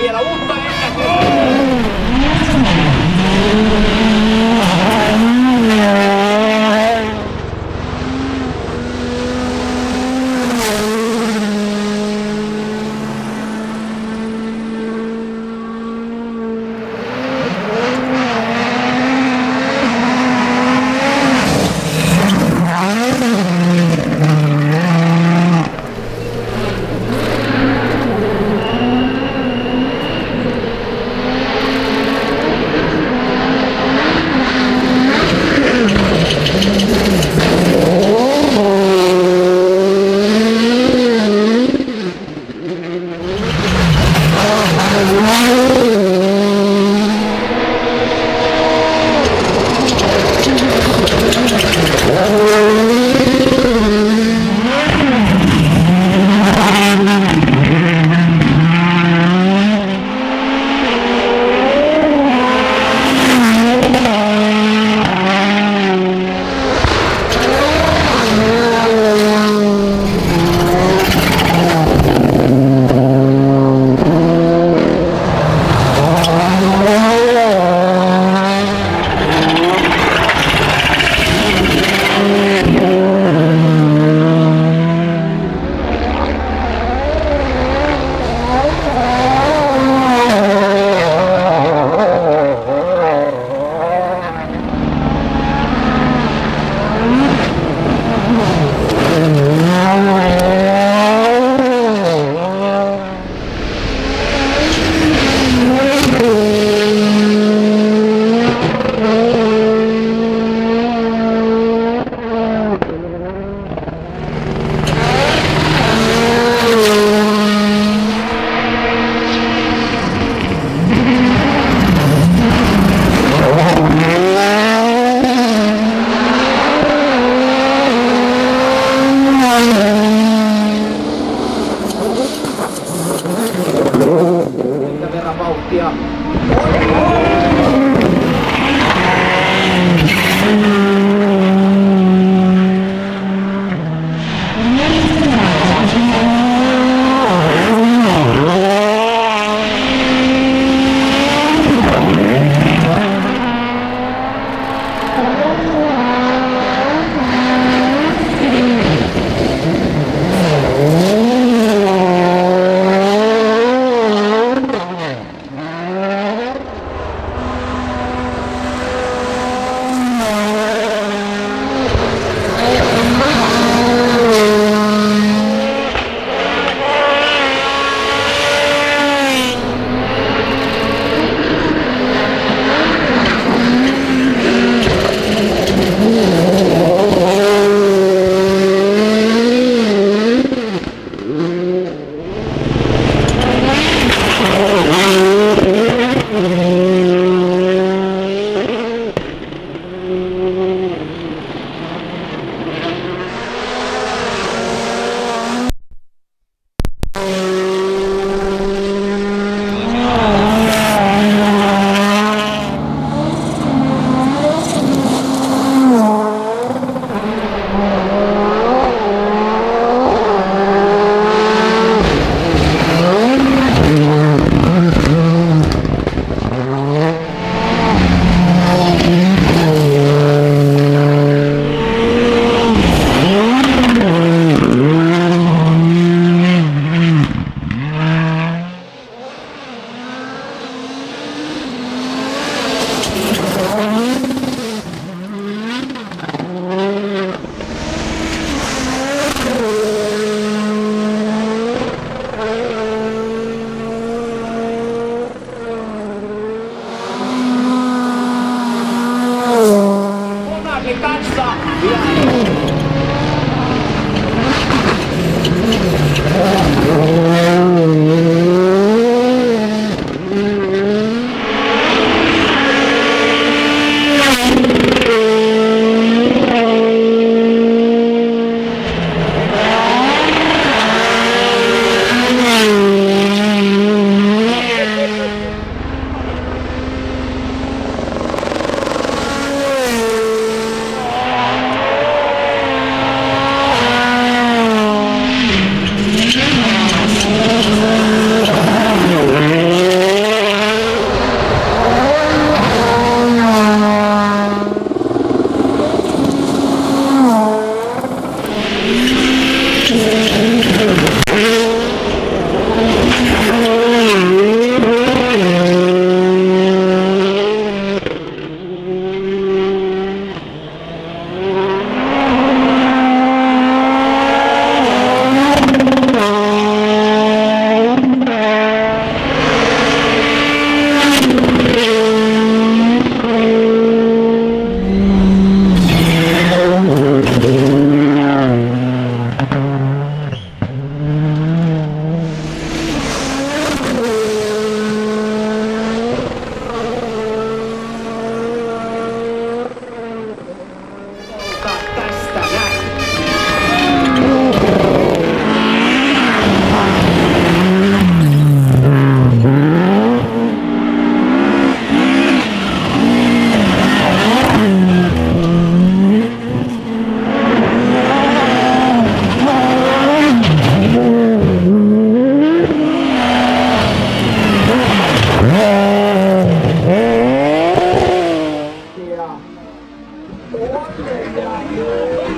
Colombia, la busca. 我的家。